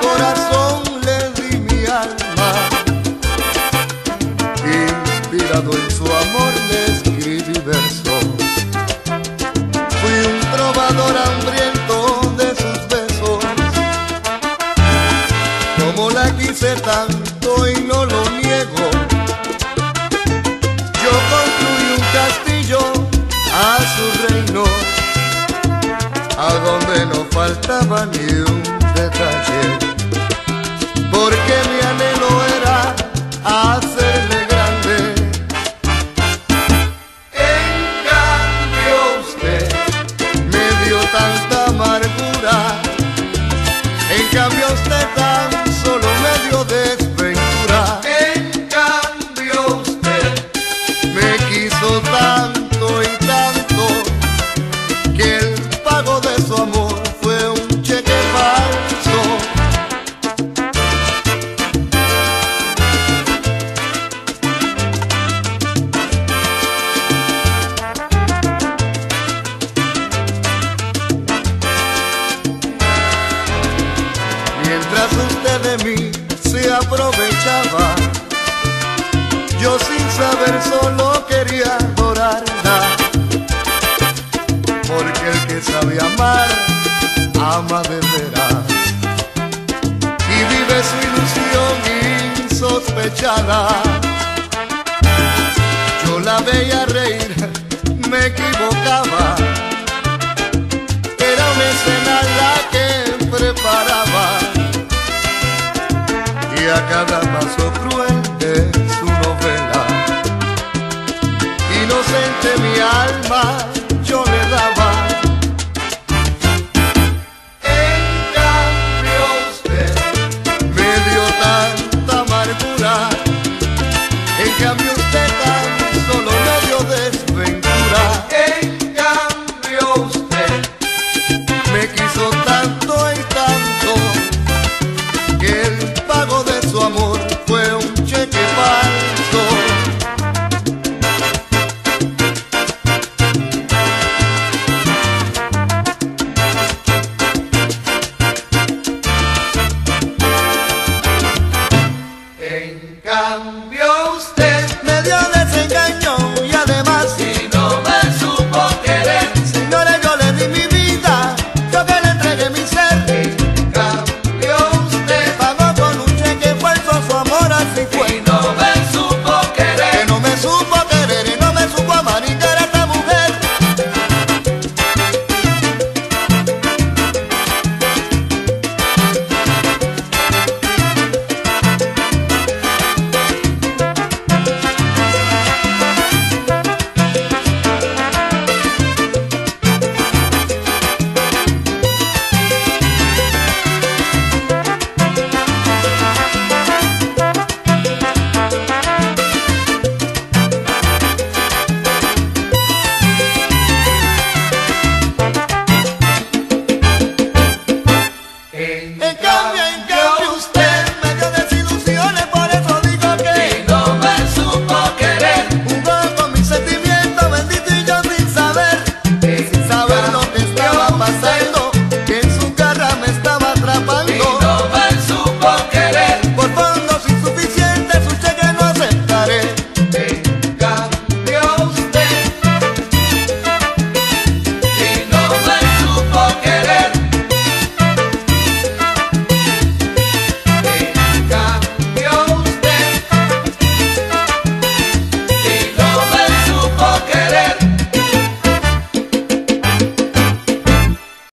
corazón, le di mi alma. Inspirado en su amor le escribí versos. Fui un trovador hambriento de sus besos. Como la quise tanto y no lo niego. Yo construí un castillo a su reino a donde no faltaba ni un detalle, porque De mí se aprovechaba, yo sin saber solo quería adorarla porque el que sabe amar, ama de veras. Y vive su ilusión insospechada. Yo la veía reír, me equivocaba. Cada paso cruel de su novela. Inocente mi alma yo le daba